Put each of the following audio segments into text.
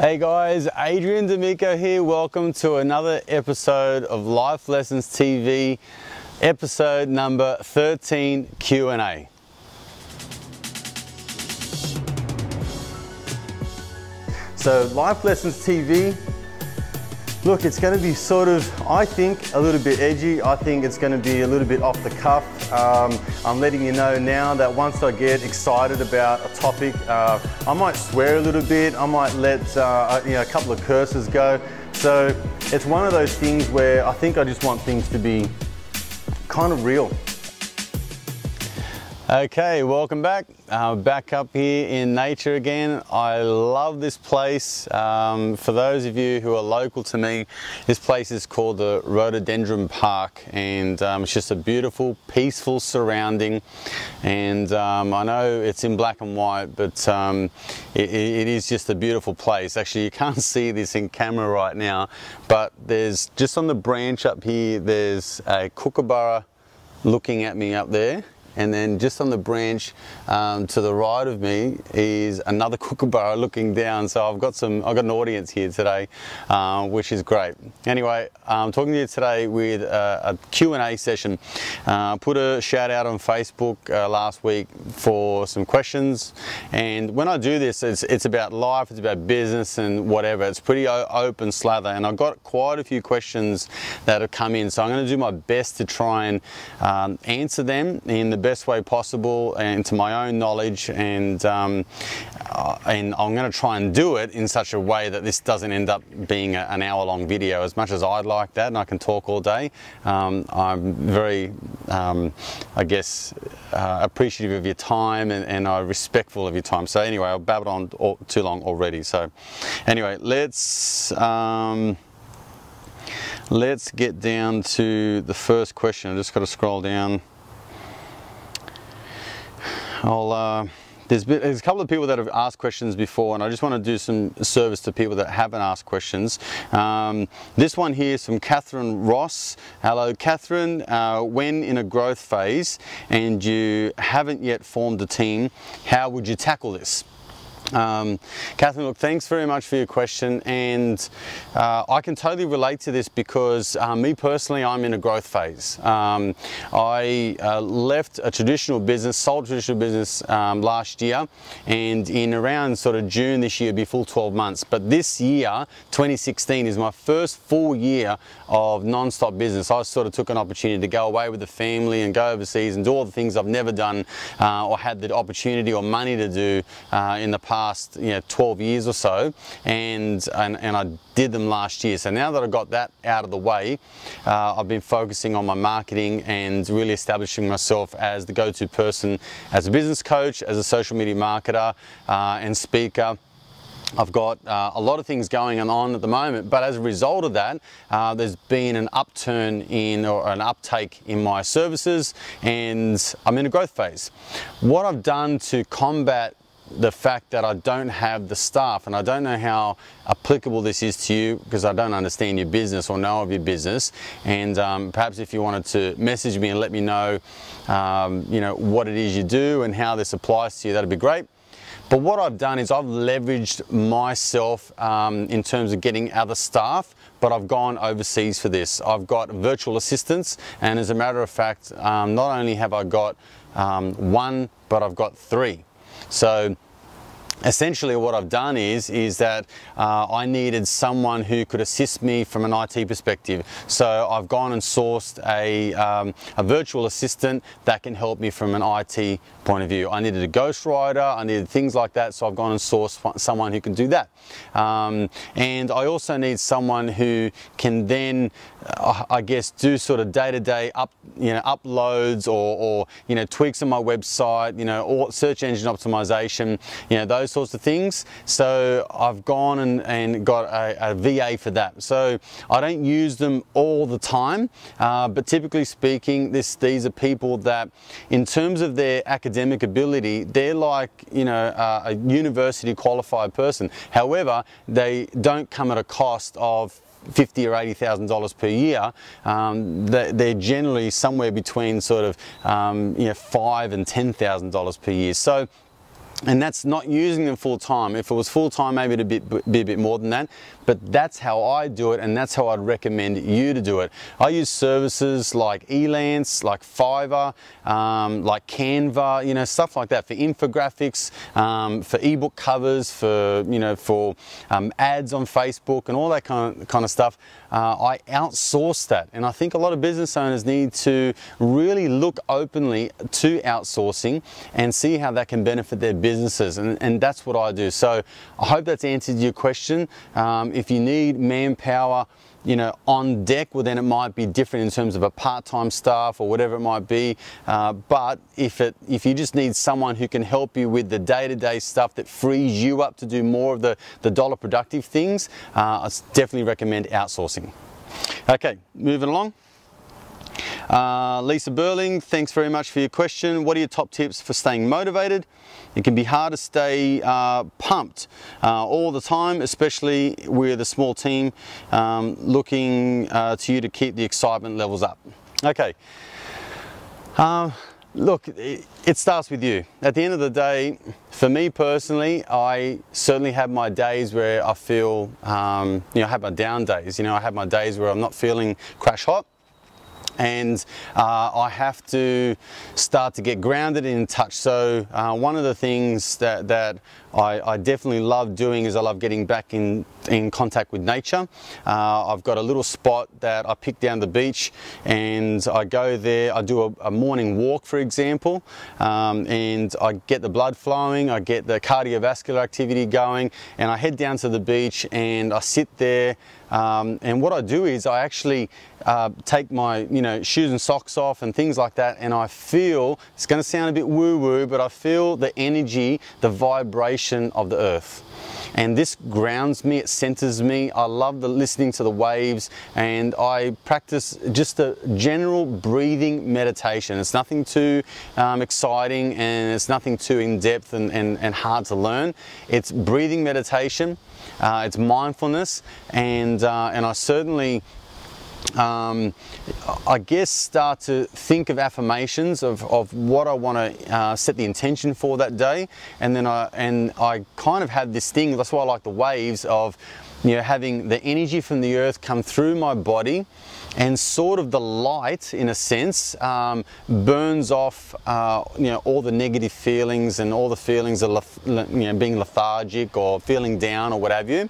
Hey guys, Adrian D'Amico here. Welcome to another episode of Life Lessons TV, episode number 13 Q&A. So Life Lessons TV, look, it's going to be sort of, I think, a little bit edgy. I think it's going to be a little bit off the cuff. Um, I'm letting you know now that once I get excited about a topic, uh, I might swear a little bit. I might let uh, you know a couple of curses go. So it's one of those things where I think I just want things to be kind of real. Okay, welcome back. Uh, back up here in nature again. I love this place. Um, for those of you who are local to me, this place is called the Rhododendron Park and um, it's just a beautiful, peaceful surrounding. And um, I know it's in black and white, but um, it, it is just a beautiful place. Actually, you can't see this in camera right now, but there's just on the branch up here, there's a kookaburra looking at me up there and then just on the branch um, to the right of me is another kookaburra looking down. So I've got some, I've got an audience here today, uh, which is great. Anyway, I'm talking to you today with a, Q&A session. Uh, put a shout out on Facebook uh, last week for some questions. And when I do this, it's, it's about life, it's about business and whatever. It's pretty open slather. And I've got quite a few questions that have come in. So I'm going to do my best to try and um, answer them in the best way possible and to my own knowledge and um, uh, and I'm going to try and do it in such a way that this doesn't end up being a, an hour long video. As much as I'd like that and I can talk all day um, I'm very um, I guess uh, appreciative of your time and, and I'm respectful of your time. So anyway I've babbled on all, too long already. So anyway let's um, let's get down to the first question. I just got to scroll down I'll, uh, there's, been, there's, a couple of people that have asked questions before and I just want to do some service to people that haven't asked questions. Um, this one here is from Catherine Ross. Hello Catherine, uh, when in a growth phase and you haven't yet formed a team, how would you tackle this? Um, Catherine, look, thanks very much for your question, and uh, I can totally relate to this because uh, me personally, I'm in a growth phase. Um, I uh, left a traditional business, sold traditional business um, last year, and in around sort of June this year, be full 12 months. But this year, 2016, is my first full year of non-stop business. I sort of took an opportunity to go away with the family and go overseas and do all the things I've never done uh, or had the opportunity or money to do uh, in the past past you know, 12 years or so and, and, and I did them last year. So now that I've got that out of the way, uh, I've been focusing on my marketing and really establishing myself as the go-to person as a business coach, as a social media marketer uh, and speaker. I've got uh, a lot of things going on at the moment, but as a result of that, uh, there's been an upturn in or an uptake in my services and I'm in a growth phase. What I've done to combat the fact that I don't have the staff and I don't know how applicable this is to you because I don't understand your business or know of your business. And um, perhaps if you wanted to message me and let me know um, you know what it is you do and how this applies to you that'd be great. But what I've done is I've leveraged myself um, in terms of getting other staff but I've gone overseas for this. I've got virtual assistants and as a matter of fact um, not only have I got um, one but I've got three so essentially what I've done is is that uh, I needed someone who could assist me from an IT perspective. So I've gone and sourced a, um, a virtual assistant that can help me from an IT point of view I needed a ghostwriter I needed things like that so I've gone and sourced someone who can do that um, and I also need someone who can then uh, I guess do sort of day-to-day -day up you know uploads or, or you know tweaks on my website you know or search engine optimization you know those sorts of things. So I've gone and, and got a, a VA for that. So I don't use them all the time, uh, but typically speaking, this, these are people that in terms of their academic ability, they're like, you know, uh, a university qualified person. However, they don't come at a cost of fifty or eighty thousand dollars per year, um, they're generally somewhere between sort of um, you know five and ten thousand dollars per year. So and that's not using them full time. If it was full time, maybe it'd be, be, a bit more than that, but that's how I do it and that's how I'd recommend you to do it. I use services like Elance, like Fiverr, um, like Canva, you know, stuff like that for infographics, um, for ebook covers, for, you know, for um, ads on Facebook and all that kind of, kind of stuff. Uh, I outsource that and I think a lot of business owners need to really look openly to outsourcing and see how that can benefit their businesses and, and that's what I do. So I hope that's answered your question. Um, if you need manpower, you know, on deck, well then it might be different in terms of a part-time staff or whatever it might be. Uh, but if it, if you just need someone who can help you with the day-to-day -day stuff that frees you up to do more of the, the dollar productive things, uh, I definitely recommend outsourcing. Okay, moving along. Uh, Lisa Burling, thanks very much for your question. What are your top tips for staying motivated? It can be hard to stay uh, pumped uh, all the time, especially with a small team um, looking uh, to you to keep the excitement levels up. Okay. Uh, look, it, it, starts with you. At the end of the day, for me personally, I certainly have my days where I feel, um, you know, I have my down days. You know, I have my days where I'm not feeling crash hot and uh, I have to start to get grounded in touch. So uh, one of the things that, that I, I, definitely love doing is I love getting back in, in contact with nature. Uh, I've got a little spot that I pick down the beach and I go there, I do a, a morning walk for example, um, and I get the blood flowing, I get the cardiovascular activity going, and I head down to the beach and I sit there um, and what I do is I actually uh, take my you know shoes and socks off and things like that and I feel, it's going to sound a bit woo woo, but I feel the energy, the vibration of the earth and this grounds me, it centers me. I love the listening to the waves and I practice just a general breathing meditation. It's nothing too um, exciting and it's nothing too in-depth and, and, and hard to learn. It's breathing meditation, uh, it's mindfulness and, uh, and I certainly um, I guess start to think of affirmations of, of what I want to uh, set the intention for that day. And then I and I kind of have this thing that's why I like the waves of you know having the energy from the earth come through my body and sort of the light in a sense um, burns off uh, you know all the negative feelings and all the feelings of you know being lethargic or feeling down or what have you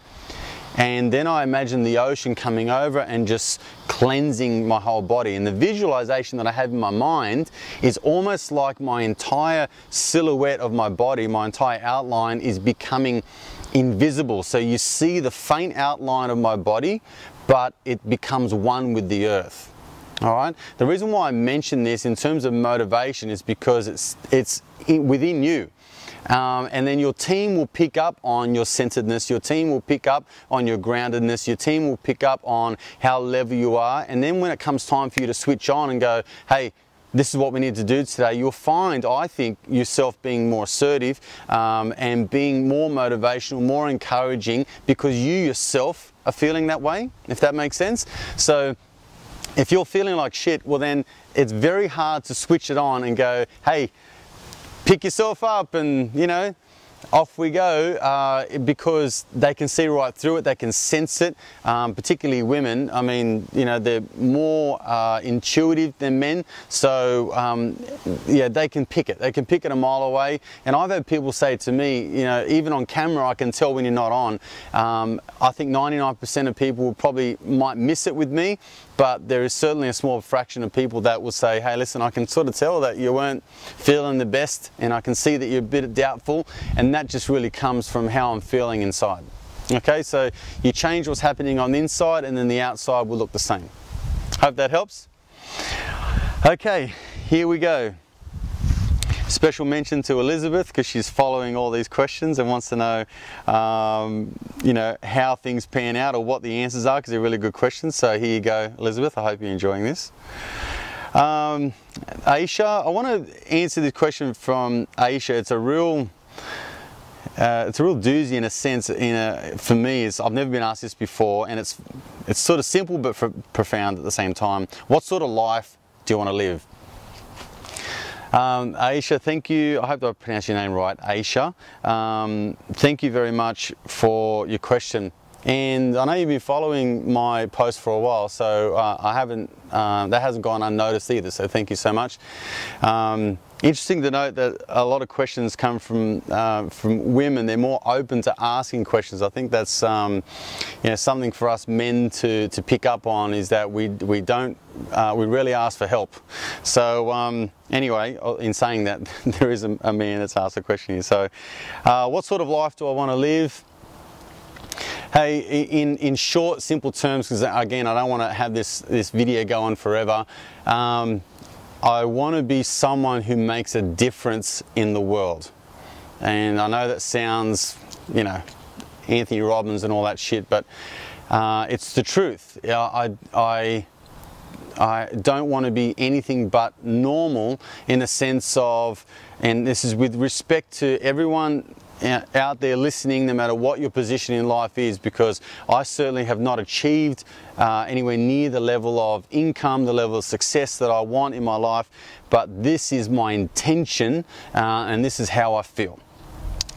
and then I imagine the ocean coming over and just cleansing my whole body. And the visualization that I have in my mind is almost like my entire silhouette of my body, my entire outline is becoming invisible. So you see the faint outline of my body, but it becomes one with the earth. All right. The reason why I mention this in terms of motivation is because it's it's within you. Um, and then your team will pick up on your centeredness, your team will pick up on your groundedness, your team will pick up on how level you are. And then when it comes time for you to switch on and go, hey, this is what we need to do today, you'll find, I think, yourself being more assertive um, and being more motivational, more encouraging because you yourself are feeling that way, if that makes sense. So if you're feeling like shit, well then it's very hard to switch it on and go, hey, pick yourself up and, you know, off we go uh, because they can see right through it, they can sense it, um, particularly women. I mean, you know, they're more uh, intuitive than men, so um, yeah, they can pick it. They can pick it a mile away. And I've had people say to me, you know, even on camera, I can tell when you're not on. Um, I think 99% of people probably might miss it with me, but there is certainly a small fraction of people that will say, hey, listen, I can sort of tell that you weren't feeling the best, and I can see that you're a bit doubtful, and that just really comes from how I'm feeling inside. Okay, so you change what's happening on the inside, and then the outside will look the same. Hope that helps. Okay, here we go. Special mention to Elizabeth because she's following all these questions and wants to know, um, you know, how things pan out or what the answers are because they're really good questions. So here you go, Elizabeth. I hope you're enjoying this. Um, Aisha, I want to answer this question from Aisha. It's a real uh, it's a real doozy in a sense. In a, for me, is I've never been asked this before, and it's it's sort of simple but profound at the same time. What sort of life do you want to live? Um, Aisha, thank you. I hope I pronounced your name right, Aisha. Um, thank you very much for your question. And I know you've been following my post for a while, so uh, I haven't, uh, that hasn't gone unnoticed either, so thank you so much. Um, interesting to note that a lot of questions come from uh, from women. They're more open to asking questions. I think that's um, you know, something for us men to, to pick up on is that we, we don't, uh, we really ask for help. So um, anyway, in saying that, there is a, a, man that's asked a question here. So uh, what sort of life do I want to live? Hey, in, in short, simple terms, because again, I don't want to have this, this video go on forever. Um, I want to be someone who makes a difference in the world. And I know that sounds, you know, Anthony Robbins and all that shit, but uh, it's the truth. I, I, I don't want to be anything but normal in the sense of, and this is with respect to everyone out there listening, no matter what your position in life is, because I certainly have not achieved uh, anywhere near the level of income, the level of success that I want in my life, but this is my intention uh, and this is how I feel.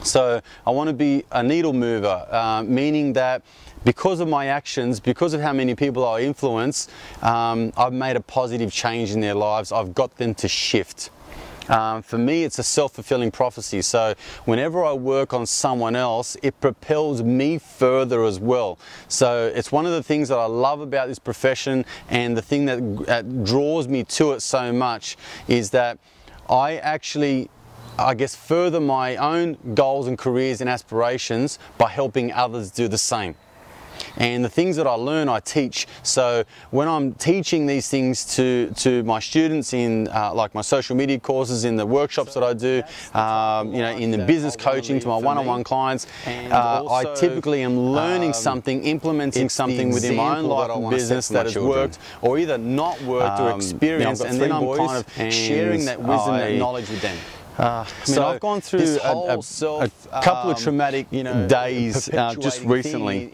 So I want to be a needle mover, uh, meaning that because of my actions, because of how many people I influence, um, I've made a positive change in their lives. I've got them to shift. Um, for me, it's a self-fulfilling prophecy. So whenever I work on someone else, it propels me further as well. So it's one of the things that I love about this profession and the thing that, that draws me to it so much is that I actually I guess further my own goals and careers and aspirations by helping others do the same and the things that I learn I teach so when I'm teaching these things to to my students in uh, like my social media courses in the workshops that I do um, you know in the business coaching to my one-on-one clients uh, I typically am learning um, something implementing something within my own life and business that has worked or either not worked um, or experienced and then I'm kind of sharing that wisdom and knowledge with them. Uh, I mean, so I've gone through a, a, self, a, couple um, of traumatic you know, days uh, just recently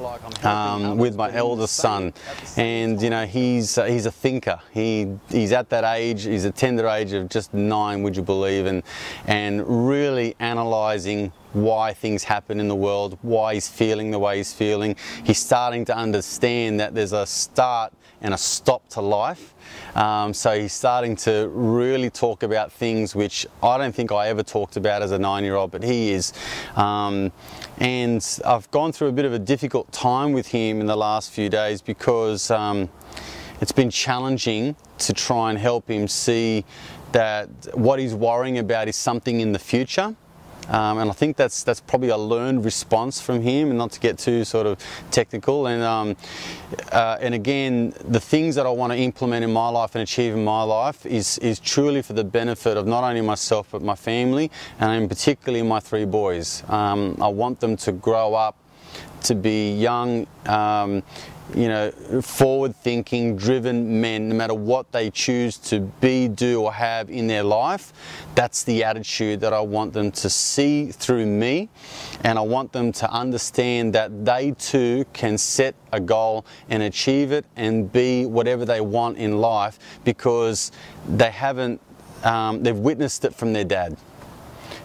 like um, with my eldest son, and you know he's uh, he's a thinker. He he's at that age. He's a tender age of just nine, would you believe, and and really analysing why things happen in the world, why he's feeling the way he's feeling. He's starting to understand that there's a start and a stop to life. Um, so he's starting to really talk about things which I don't think I ever talked about as a nine-year-old, but he is. Um, and I've gone through a bit of a difficult time with him in the last few days because um, it's been challenging to try and help him see that what he's worrying about is something in the future um, and I think that's that's probably a learned response from him, and not to get too sort of technical. And um, uh, and again, the things that I want to implement in my life and achieve in my life is is truly for the benefit of not only myself but my family, and particularly my three boys. Um, I want them to grow up to be young, um, you know, forward thinking, driven men, no matter what they choose to be, do, or have in their life. That's the attitude that I want them to see through me. And I want them to understand that they too can set a goal and achieve it and be whatever they want in life because they haven't, um, they've witnessed it from their dad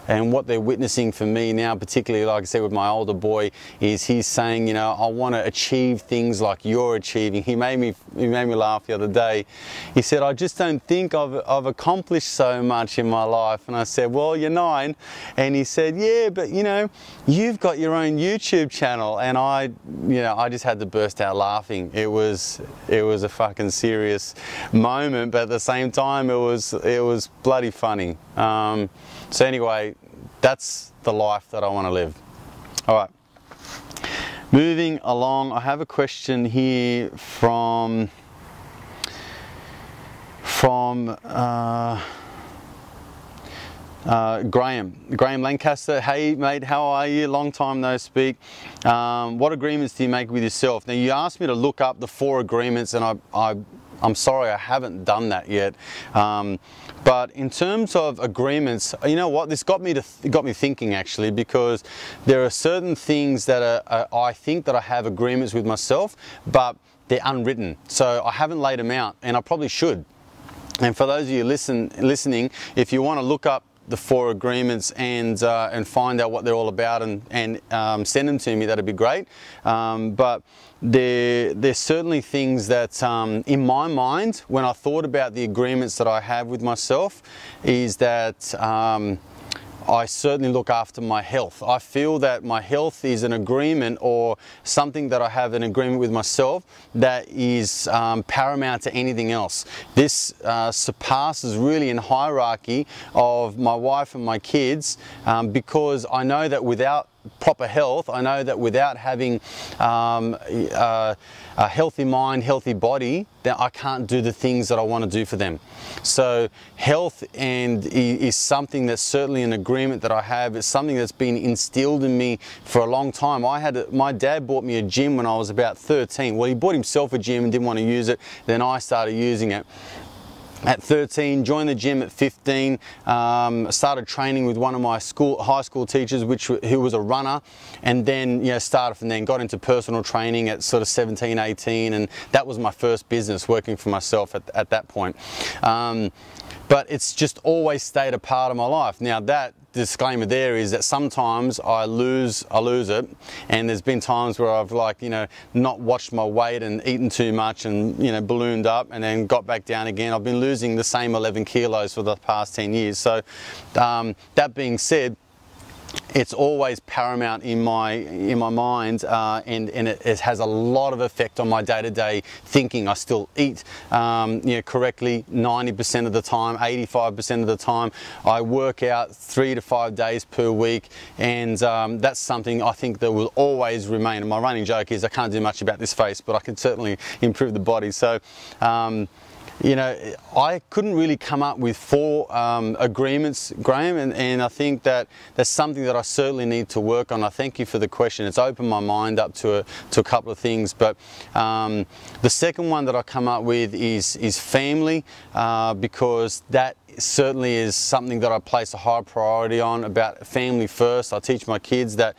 and what they're witnessing for me now, particularly like I said with my older boy, is he's saying, you know, I want to achieve things like you're achieving. He made me he made me laugh the other day. He said, I just don't think I've, I've accomplished so much in my life. And I said, well, you're nine. And he said, yeah, but you know, you've got your own YouTube channel. And I, you know, I just had to burst out laughing. It was it was a fucking serious moment, but at the same time, it was it was bloody funny. Um, so anyway, that's the life that I want to live. All right. Moving along, I have a question here from from uh, uh, Graham. Graham Lancaster, hey mate, how are you? Long time no speak. Um, what agreements do you make with yourself? Now you asked me to look up the four agreements and I, I I'm sorry I haven't done that yet. Um, but in terms of agreements, you know what? This got me to got me thinking actually because there are certain things that are, are, I think that I have agreements with myself, but they're unwritten. So I haven't laid them out, and I probably should. And for those of you listen, listening, if you want to look up the four agreements and uh, and find out what they're all about and and um, send them to me. That'd be great. Um, but there there's certainly things that um, in my mind when I thought about the agreements that I have with myself is that. I certainly look after my health. I feel that my health is an agreement or something that I have an agreement with myself that is um, paramount to anything else. This uh, surpasses really in hierarchy of my wife and my kids um, because I know that without proper health, I know that without having um, uh, a healthy mind, healthy body, then I can't do the things that I want to do for them. So health and is something that's certainly an agreement that I have. It's something that's been instilled in me for a long time. I had my dad bought me a gym when I was about 13. Well, he bought himself a gym and didn't want to use it. Then I started using it at 13, joined the gym at 15, um, started training with one of my school, high school teachers, which who was a runner, and then you know started from then got into personal training at sort of 17, 18, and that was my first business working for myself at, at that point. Um, but it's just always stayed a part of my life. Now that disclaimer there is that sometimes I lose I lose it. And there's been times where I've like you know not watched my weight and eaten too much and you know ballooned up and then got back down again. I've been losing the same 11 kilos for the past 10 years. So um, that being said it's always paramount in my in my mind uh, and, and it, it, has a lot of effect on my day-to-day thinking. I still eat um, you know, correctly 90% of the time 85% of the time. I work out three to five days per week and um, that's something I think that will always remain. And my running joke is I can't do much about this face but I can certainly improve the body. So um, you know, I couldn't really come up with four um, agreements, Graham, and, and, I think that that's something that I certainly need to work on. I thank you for the question. It's opened my mind up to a, to a couple of things, but um, the second one that I come up with is, is family, uh, because that certainly is something that I place a high priority on about family first. I teach my kids that,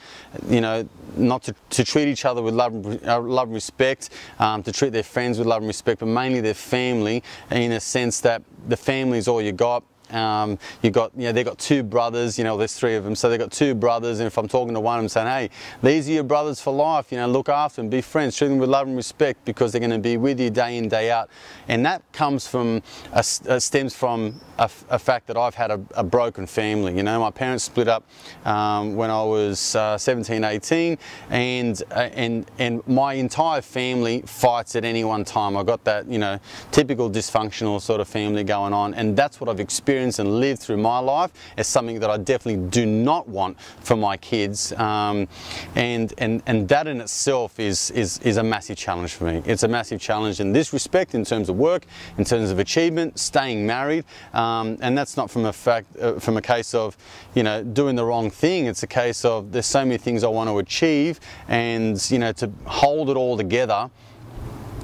you know, not to, to treat each other with love, uh, love and respect, um, to treat their friends with love and respect, but mainly their family in a sense that the family is all you got um, you got, you know, they've got two brothers, you know, there's three of them, so they've got two brothers, and if I'm talking to one them saying, hey, these are your brothers for life, you know, look after them, be friends, treat them with love and respect because they're going to be with you day in, day out. And that comes from, uh, stems from a, a, fact that I've had a, a, broken family. You know, my parents split up um, when I was uh, 17, 18, and, uh, and, and my entire family fights at any one time. I've got that, you know, typical dysfunctional sort of family going on, and that's what I've experienced experienced and lived through my life is something that I definitely do not want for my kids. Um, and, and, and that in itself is, is, is a massive challenge for me. It's a massive challenge in this respect in terms of work, in terms of achievement, staying married. Um, and that's not from a fact, uh, from a case of, you know, doing the wrong thing. It's a case of there's so many things I want to achieve and, you know, to hold it all together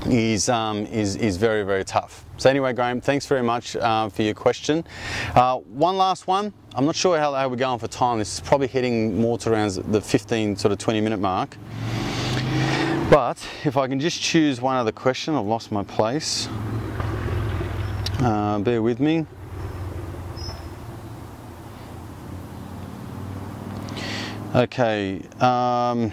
is, um, is, is very, very tough. So anyway, Graham, thanks very much uh, for your question. Uh, one last one. I'm not sure how, how, we're going for time. This is probably heading more to around the 15, sort of 20 minute mark. But if I can just choose one other question, I've lost my place. Uh, bear with me. Okay. Um,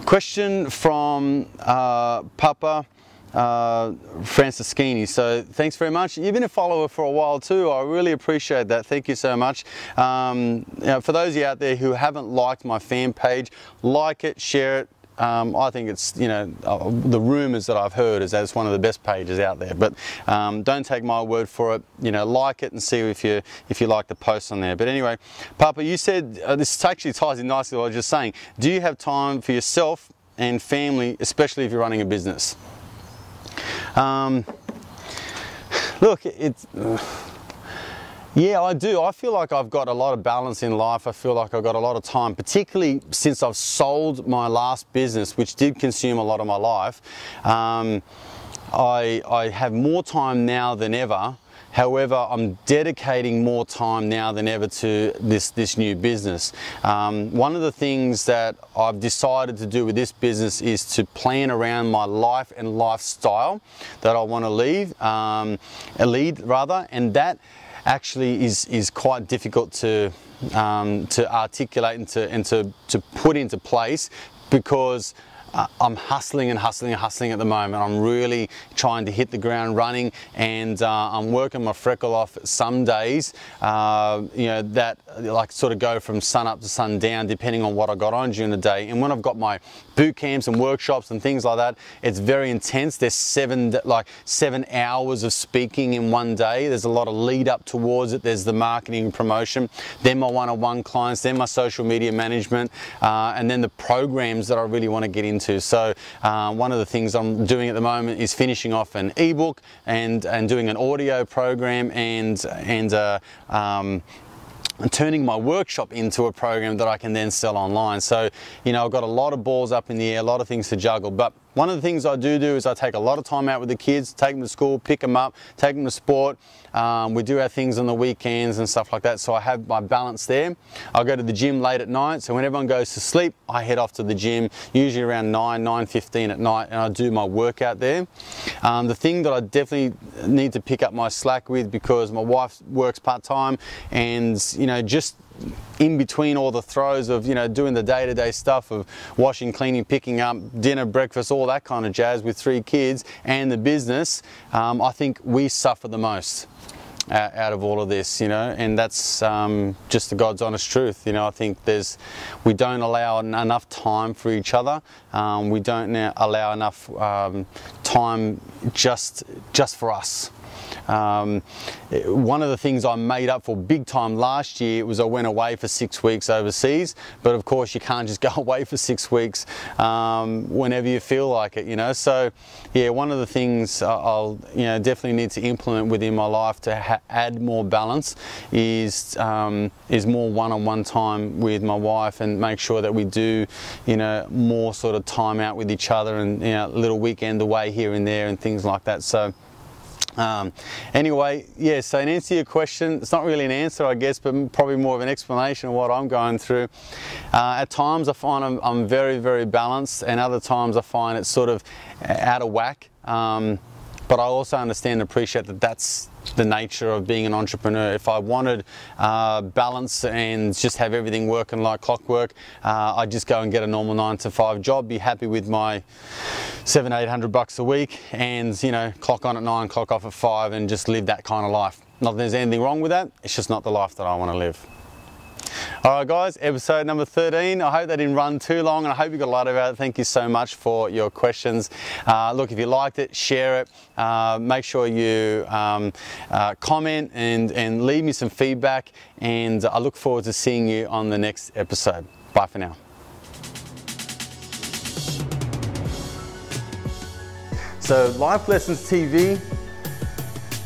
question from uh, Papa uh, Francischini. So thanks very much. You've been a follower for a while too. I really appreciate that. Thank you so much. Um, you know, for those of you out there who haven't liked my fan page, like it, share it, um, I think it's, you know, uh, the rumours that I've heard is that it's one of the best pages out there. But um, don't take my word for it. You know, like it and see if you if you like the post on there. But anyway, Papa, you said uh, this actually ties in nicely what I was just saying. Do you have time for yourself and family, especially if you're running a business? Um, look, it's. Uh, yeah, I do. I feel like I've got a lot of balance in life. I feel like I've got a lot of time, particularly since I've sold my last business, which did consume a lot of my life. Um, I, I have more time now than ever However, I'm dedicating more time now than ever to this, this new business. Um, one of the things that I've decided to do with this business is to plan around my life and lifestyle that I want to leave, um, lead rather, and that actually is, is quite difficult to, um, to articulate and, to, and to, to put into place because uh, I'm hustling and hustling and hustling at the moment. I'm really trying to hit the ground running and uh, I'm working my freckle off some days, uh, you know, that like sort of go from sun up to sun down depending on what I got on during the day. And when I've got my boot camps and workshops and things like that, it's very intense. There's seven, like seven hours of speaking in one day. There's a lot of lead up towards it. There's the marketing and promotion, then my one-on-one clients, then my social media management, uh, and then the programs that I really want to get into. So um, one of the things I'm doing at the moment is finishing off an ebook and, and doing an audio program and, and uh, um, turning my workshop into a program that I can then sell online. So, you know, I've got a lot of balls up in the air, a lot of things to juggle, but one of the things I do do is I take a lot of time out with the kids, take them to school, pick them up, take them to sport. Um, we do our things on the weekends and stuff like that, so I have my balance there. I go to the gym late at night, so when everyone goes to sleep, I head off to the gym, usually around 9, 9.15 at night, and I do my workout there. Um, the thing that I definitely need to pick up my slack with because my wife works part-time and, you know, just in between all the throws of you know doing the day-to-day -day stuff of washing cleaning picking up dinner breakfast all that kind of jazz with three kids and the business um, i think we suffer the most out of all of this you know and that's um, just the god's honest truth you know. I think there's we don't allow enough time for each other. Um, we don't allow enough um, time just just for us um, one of the things I made up for big time last year was I went away for six weeks overseas, but of course you can't just go away for six weeks um, whenever you feel like it, you know. So yeah, one of the things I'll you know definitely need to implement within my life to add more balance is um, is more one-on-one -on -one time with my wife and make sure that we do you know more sort of time out with each other and you know a little weekend away here and there and things like that. So. Um, anyway, yeah, so in answer to your question, it's not really an answer, I guess, but probably more of an explanation of what I'm going through. Uh, at times I find I'm, I'm, very, very balanced, and other times I find it's sort of out of whack. Um, but I also understand and appreciate that that's the nature of being an entrepreneur. If I wanted uh, balance and just have everything working like clockwork, uh, I'd just go and get a normal nine to five job, be happy with my seven, eight hundred bucks a week and, you know, clock on at nine, clock off at five and just live that kind of life. Not that there's anything wrong with that, it's just not the life that I want to live. All right, guys, episode number 13. I hope that didn't run too long and I hope you got a lot of it. Thank you so much for your questions. Uh, look, if you liked it, share it. Uh, make sure you um, uh, comment and, and leave me some feedback. And I look forward to seeing you on the next episode. Bye for now. So, Life Lessons TV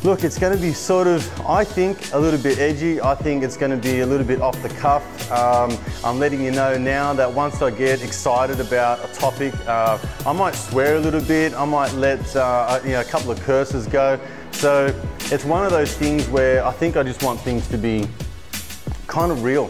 Look, it's going to be sort of, I think, a little bit edgy. I think it's going to be a little bit off the cuff. Um, I'm letting you know now that once I get excited about a topic, uh, I might swear a little bit. I might let uh, you know, a couple of curses go. So it's one of those things where I think I just want things to be kind of real.